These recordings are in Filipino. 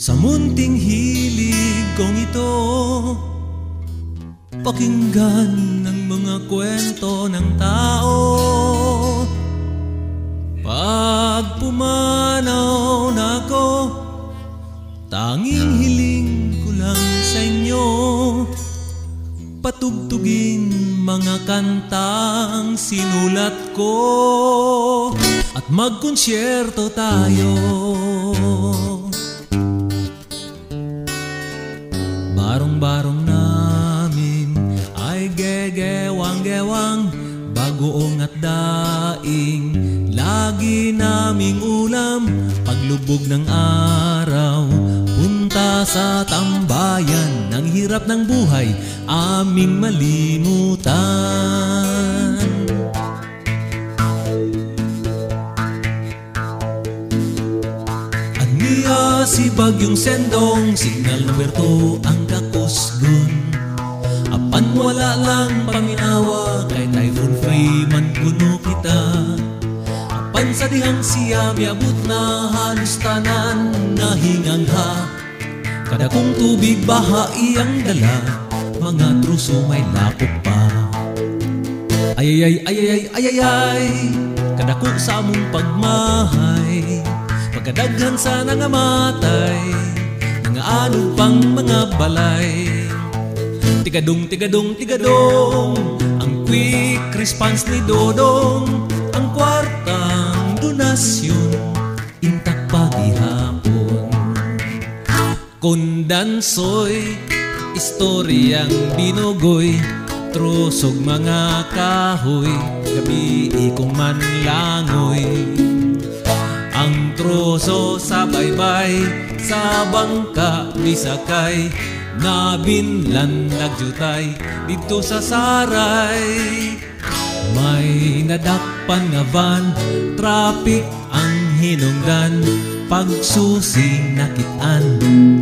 Sa munting hilig kong ito Pakinggan ng mga kwento ng tao. Pag pumanaw na ako Tanging hiling ko lang sa inyo Patugtugin mga kantang sinulat ko. At magkonsyerto tayo. Barong-barong namin ay gegewang-gewang Bagoong at daing. Lagi naming ulam Paglubog ng araw. Punta sa tambayan Ang hirap ng buhay Aming malimutan Aniya si Bagyong Sendong Signal 2 ang kakusgon. Apan wala lang paminawa Kay Typhoon Freeman kuno kita. Apan sa dihang siya Miabot na halos tanan Nahingangha Kada kong tubig baha iyang dala Mga truso may lapok pa. Ayayay, ayayay, ayayay Kada ko sa among pagmahay Pagkadaghan sa nangamatay Nga anong pang mga balay. Tigadong, tigadong, tigadong Ang quick response ni Dodong. Ang kwartang donasyon Intak paghihapon Kondansoy Istoryang binugoy Trusog mga kahoy Gabi ikong manlangoy Ang troso sa baybay Sa bangka bisakay Nabinlan nagjutay Dito sa saray. May nadakpan nga van Traffic ang hinungdan Pagsusi nakitaan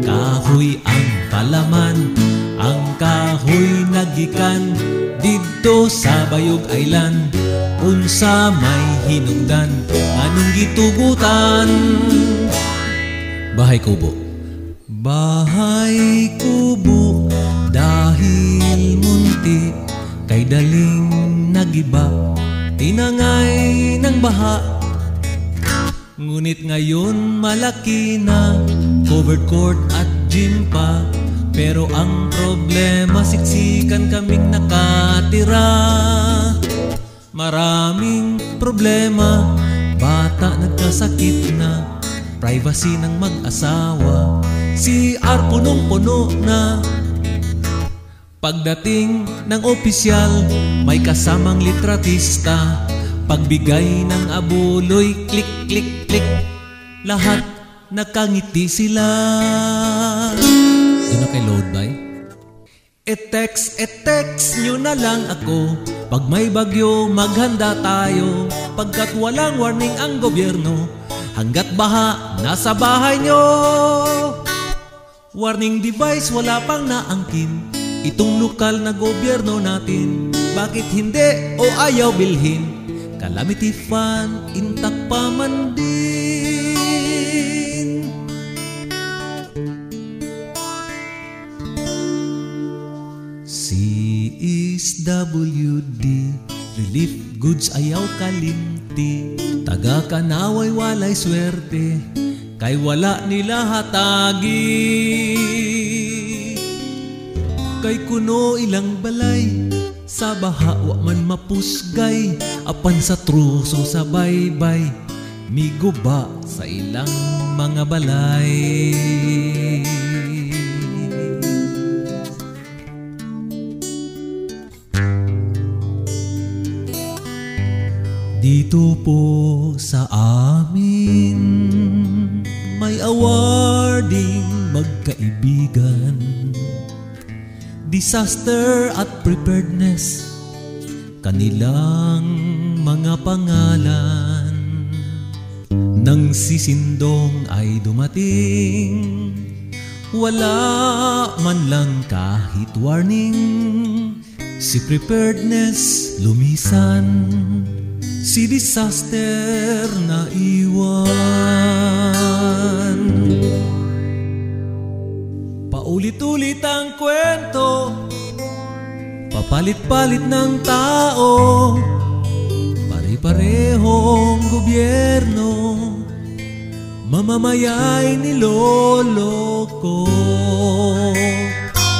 Kahoy ang palaman Ang kahoy nagikan Dito sa Bayog Island Unsa may hinungdan Anong gitugutan? Bahay Kubo. Bahay Kubo Dahil munti Kay daling nagiba Tinangay ng baha. Ngunit ngayon malaki na Covered court at gym pa Pero ang problema Siksikan kaming nakatira. Maraming problema Bata nagkasakit na. Privacy ng mag-asawa Si R punong-puno na. Pagdating ng opisyal May kasamang litratista. Pagbigay ng abuloy Klik, klik, klik. Lahat nakangiti sila Doon na kay load by? E-text, e-text nyo na lang ako. Pag may bagyo, maghanda tayo. Pagkat walang warning ang gobyerno Hanggat baha, nasa bahay nyo. Warning device, wala pang naangkin. Itong lokal na gobyerno natin Bakit hindi o ayaw bilhin? Calamity fund, intak pa man din CSWD Relief goods ayaw kalimti. Taga kanaway walay swerte Kay wala nila hatagi. Kay kuno ilang balay Sa baha wa man mapusgay. Apan sa truso sa baybay Miguba sa ilang mga balay Dito po sa amin May awarding magkaibigan. Disaster at preparedness Kanilang mga pangalan. Nang sisindong ay dumating Wala man lang kahit warning. Si preparedness lumisan Si disaster na iwan. Paulit-ulit ang kwento Papalit-palit ng tao Pare-parehong gobyerno Mamamayay niloloko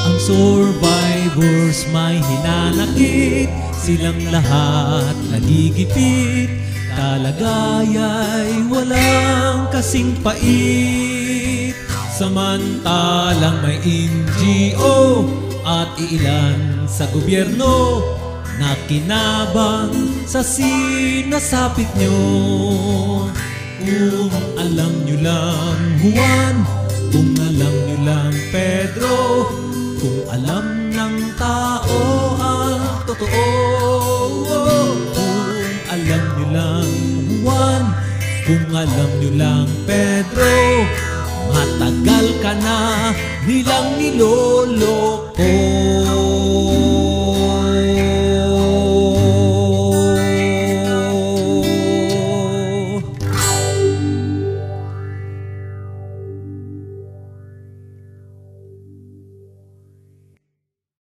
Ang survivors may hinanakit Silang lahat nagigipit Kalagayay walang kasing pait. Samantalang may NGO At ilan sa gobyerno Na kinabang sa sinasapit nyo. Kung alam nyo lang Juan Kung alam nyo lang Pedro lang Juan Kung alam nyo lang Pedro Matagal ka na nilang niloloko